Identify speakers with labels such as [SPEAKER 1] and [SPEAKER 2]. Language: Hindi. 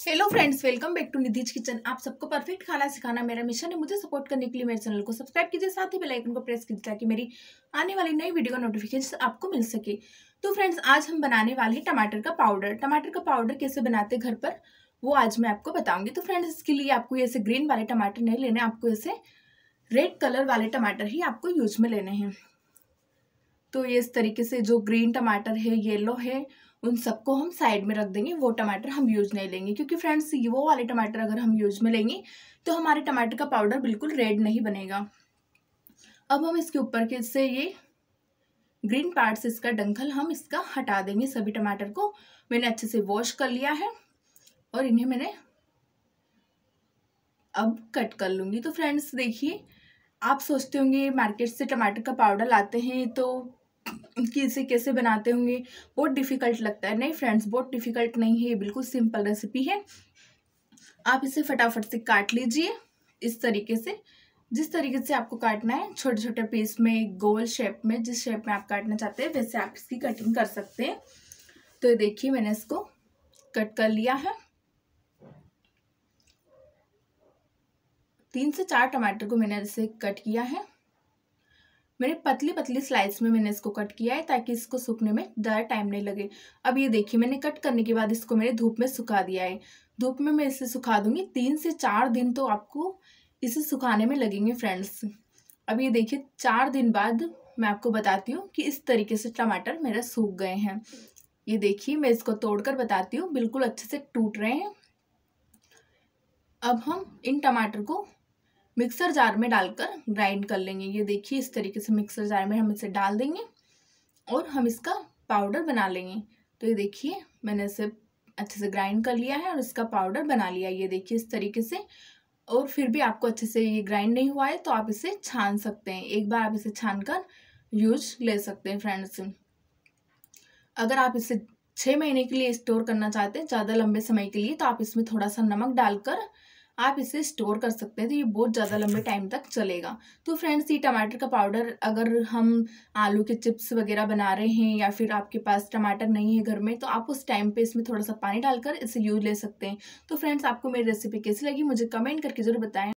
[SPEAKER 1] Hello friends welcome back to Nidhi's kitchen आप सबको परफेक्ट खाना सिखाना मेरा मिशन है। मुझे सपोर्ट करने के लिए मेरे चैनल को सब्सक्राइब कीजिए, साथ ही बेल आइकन को प्रेस कीजिए ताकि मेरी आने वाली नई वीडियो का नोटिफिकेशन आपको मिल सके। तो फ्रेंड्स आज हम बनाने वाले हैं टमाटर का पाउडर टमाटर का पाउडर कैसे बनाते घर पर, वो आज मैं आपको बताऊँगी। तो फ्रेंड्स इसके लिए आपको ऐसे ग्रीन वाले टमाटर नहीं लेने, आपको ऐसे रेड कलर वाले टमाटर ही आपको यूज़ में लेने हैं। तो ये इस तरीके से जो ग्रीन टमाटर है येलो है उन सबको हम साइड में रख देंगे, वो टमाटर हम यूज़ नहीं लेंगे। क्योंकि फ्रेंड्स ये वो वाले टमाटर अगर हम यूज़ में लेंगे तो हमारे टमाटर का पाउडर बिल्कुल रेड नहीं बनेगा। अब हम इसके ऊपर के से ये ग्रीन पार्ट्स इसका डंखल हम इसका हटा देंगे सभी टमाटर को। मैंने अच्छे से वॉश कर लिया है और इन्हें मैंने अब कट कर लूँगी। तो फ्रेंड्स देखिए, आप सोचते होंगे मार्केट से टमाटर का पाउडर लाते हैं तो कि इसे कैसे बनाते होंगे, बहुत डिफ़िकल्ट लगता है। नहीं फ्रेंड्स बहुत डिफ़िकल्ट नहीं है, ये बिल्कुल सिंपल रेसिपी है। आप इसे फटाफट से काट लीजिए इस तरीके से। जिस तरीके से आपको काटना है छोटे छोटे पीस में, गोल शेप में, जिस शेप में आप काटना चाहते हैं, वैसे आप इसकी कटिंग कर सकते हैं। तो ये देखिए, मैंने इसको कट कर लिया है। तीन से चार टमाटर को मैंने इसे कट किया है। मैंने पतली पतली स्लाइस में मैंने इसको कट किया है ताकि इसको सूखने में ज़्यादा टाइम नहीं लगे। अब ये देखिए, मैंने कट करने के बाद इसको मैंने धूप में सुखा दिया है। धूप में मैं इसे सुखा दूँगी। तीन से चार दिन तो आपको इसे सुखाने में लगेंगे फ्रेंड्स अब ये देखिए, चार दिन बाद मैं आपको बताती हूँ कि इस तरीके से टमाटर मेरा सूख गए हैं। ये देखिए, मैं इसको तोड़कर बताती हूँ। बिल्कुल अच्छे से टूट रहे हैं। अब हम इन टमाटर को मिक्सर जार में डालकर ग्राइंड कर लेंगे। ये देखिए, इस तरीके से मिक्सर जार में हम इसे डाल देंगे और हम इसका पाउडर बना लेंगे। तो ये देखिए, मैंने इसे अच्छे से ग्राइंड कर लिया है और इसका पाउडर बना लिया ये देखिए, इस तरीके से। और फिर भी आपको अच्छे से ये ग्राइंड नहीं हुआ है तो आप इसे छान सकते हैं। एक बार आप इसे छान कर यूज़ ले सकते हैं, फ्रेंड्स। अगर आप इसे छः महीने के लिए स्टोर करना चाहते हैं, ज़्यादा लंबे समय के लिए तो आप इसमें थोड़ा सा नमक डालकर आप इसे स्टोर कर सकते हैं तो ये बहुत ज़्यादा लंबे टाइम तक चलेगा। तो फ्रेंड्स ये टमाटर का पाउडर अगर हम आलू के चिप्स वगैरह बना रहे हैं या फिर आपके पास टमाटर नहीं है घर में तो आप उस टाइम पे इसमें थोड़ा सा पानी डालकर इसे यूज़ ले सकते हैं। तो फ्रेंड्स आपको मेरी रेसिपी कैसी लगी मुझे कमेंट करके ज़रूर बताएँ।